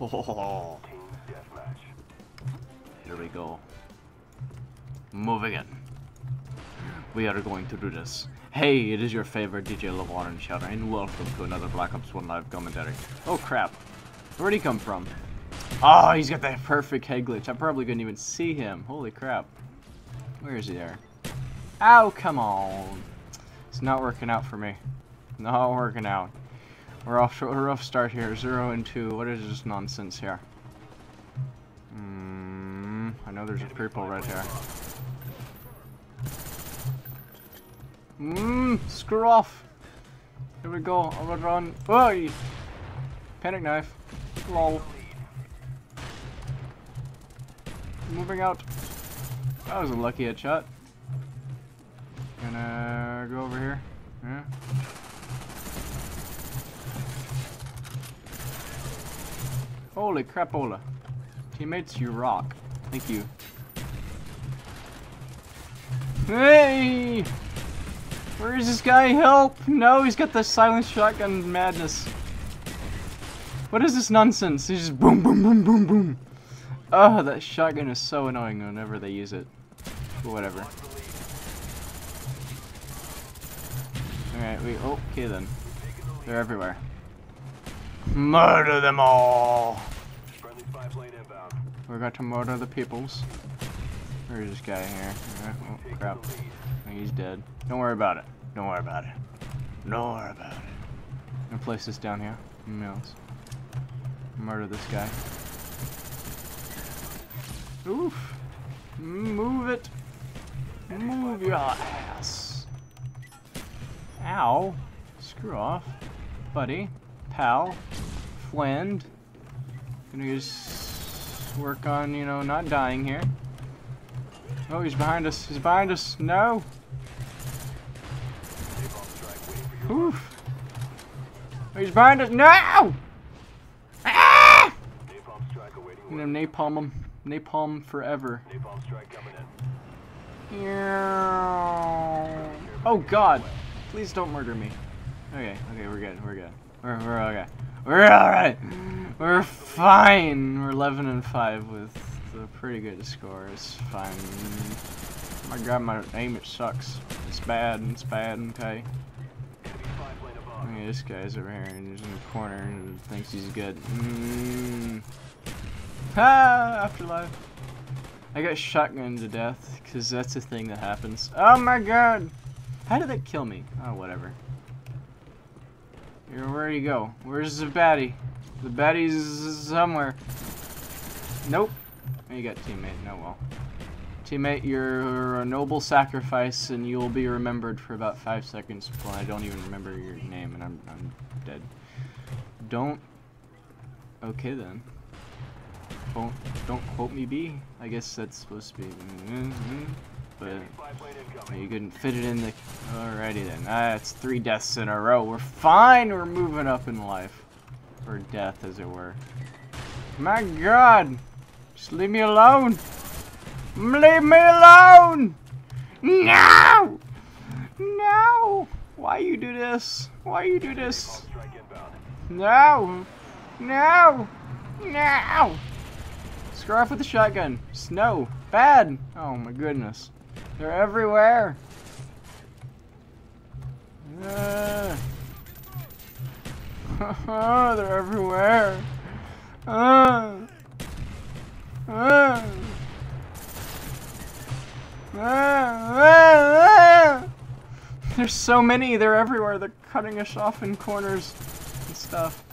Oh, here we go. Moving in. We are going to do this. Hey, it is your favorite DJ LeVar and Shadow, and welcome to another Black Ops 1 live commentary. Oh crap. Where'd he come from? Oh, he's got that perfect head glitch. I probably couldn't even see him. Holy crap. Where is he there? Oh, come on. It's not working out for me. Not working out. We're off to a rough start here. Zero and two. What is this nonsense here? Hmm. I know there's a purple right here. Mmm. Screw off. Here we go. I'll run. Oi! Panic knife. Lol. Moving out. That was a lucky headshot. Gonna go over here. Yeah. Holy crapola. Teammates, you rock. Thank you. Hey! Where is this guy? Help! No, he's got the silent shotgun madness. What is this nonsense? He's just boom, boom, boom, boom, boom. Oh, that shotgun is so annoying whenever they use it. But whatever. Alright, we- okay then. They're everywhere. Murder them all! We're going to murder the peoples. Where's this guy here? Uh, oh, crap. Oh, he's dead. Don't worry about it. Don't worry about it. Don't worry about it. I'm gonna place this down here. Mills. Murder this guy. Oof. Move it. Move your ass. Ow. Screw off. Buddy. Pal. Friend. Gonna just work on, you know, not dying here. Oh, he's behind us. He's behind us. No. Oof. Oh, he's behind us. No! Ah! I'm gonna napalm him. Napalm forever. Oh god. Please don't murder me. Okay, okay, we're good. We're good. We're, we're okay. We're alright. We're fine. We're 11 and 5 with a pretty good score. It's fine. My god, my aim it sucks. It's bad. It's bad. Okay. Okay, this guy's over here and he's in the corner and thinks he's good. Mm. Afterlife. I got shotgunned to death because that's a thing that happens. Oh my god! How did that kill me? Oh, whatever. Here, where do you go? Where's the baddie? The baddie's somewhere. Nope. You got teammate. No, well. Teammate, you're a noble sacrifice, and you will be remembered for about five seconds. Well, I don't even remember your name, and I'm, I'm dead. Don't. Okay, then. Don't, don't quote me, B. I guess that's supposed to be. Mm -hmm. But you couldn't fit it in the. Alrighty then. That's three deaths in a row. We're fine. We're moving up in life, or death, as it were. My God! Just leave me alone. Leave me alone! No! No! Why you do this? Why you do this? No! No! No! Screw off with the shotgun. Snow. Bad. Oh my goodness. They're everywhere. Uh. They're everywhere. Uh. Uh. There's so many, they're everywhere. They're cutting us off in corners and stuff.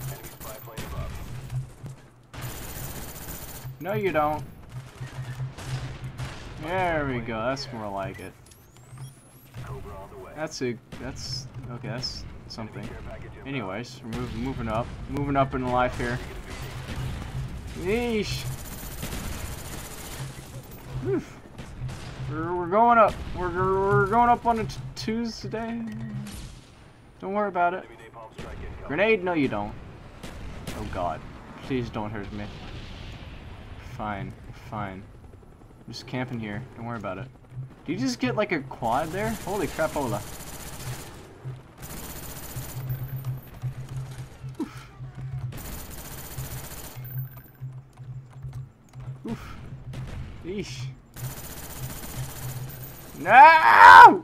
No, you don't. There we go. That's more like it. That's a. That's okay. That's something. Anyways, we're move, moving up, moving up in life here. Yeesh. Oof. We're, we're going up. We're, we're going up on a Tuesday. Don't worry about it. Grenade? No, you don't. Oh God. Please don't hurt me. Fine. Fine. Just camping here. Don't worry about it. Did you just get like a quad there? Holy crapola. Oof. Eesh. No!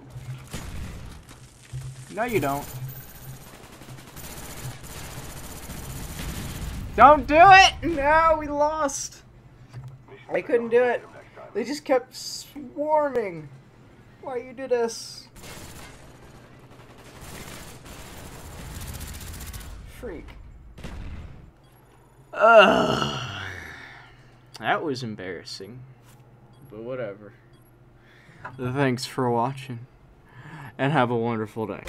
No, you don't. Don't do it! No, we lost. I couldn't do it. They just kept swarming. Why you do this? Freak. Ugh. That was embarrassing. But whatever. Thanks for watching. And have a wonderful day.